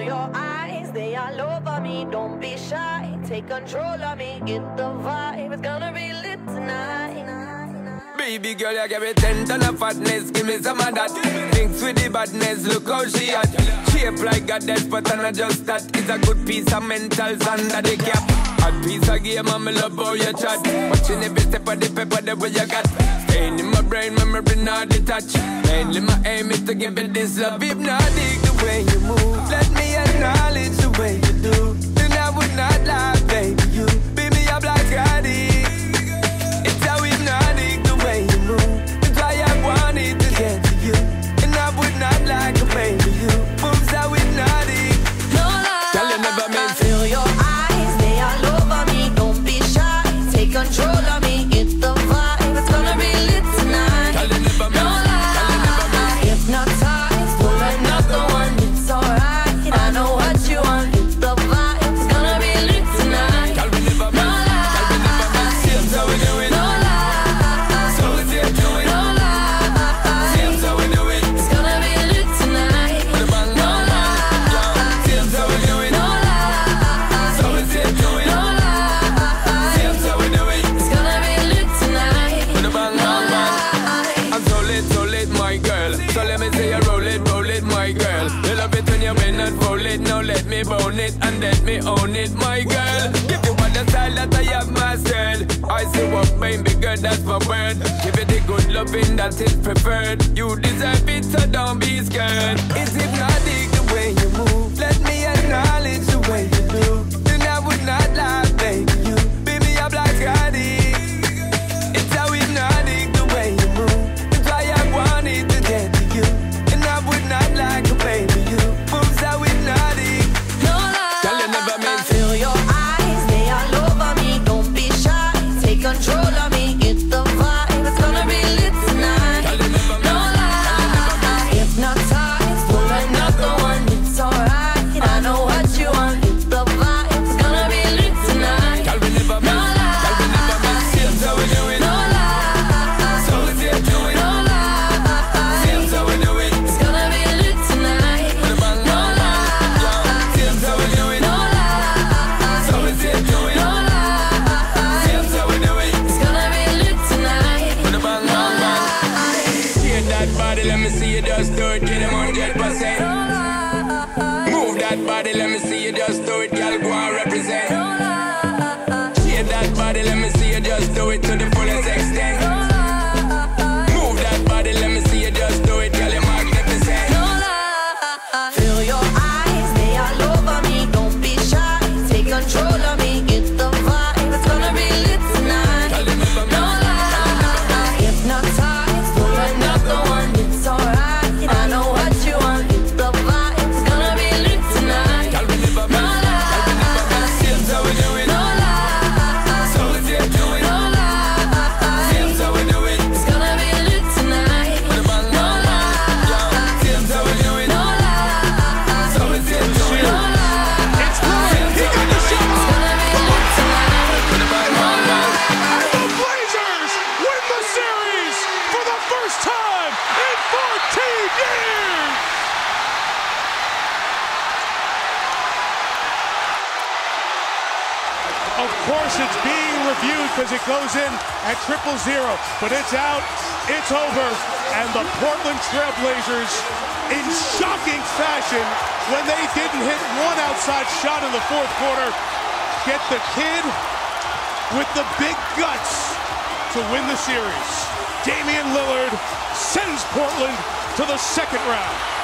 your eyes, they all over me. Don't be shy, take control of me. Get the vibe, it's gonna be lit tonight. Baby girl, you give me ten ton of fatness, give me some of that. Thinks with the badness, look how she at. Shape like a death, but I'm not just that. It's a good piece of mental under the cap. A piece of game, I'm love how you chat. Watching every step of the paper, that we you got. Staying in my brain, memory not detached. Mainly my aim is to give it this love, if not dig the way you move. Let me me bone it and let me own it, my girl. Give you all the style that I have myself. I say what made me good, that's my word. Give it the good loving that is preferred. You deserve it, so don't be scared. Is it not? that body, let me see you just do it. Get him 100%. Move that body, let me see you just do it. Of course it's being reviewed because it goes in at triple zero, but it's out, it's over, and the Portland Trailblazers, in shocking fashion, when they didn't hit one outside shot in the fourth quarter, get the kid with the big guts to win the series. Damian Lillard sends Portland to the second round.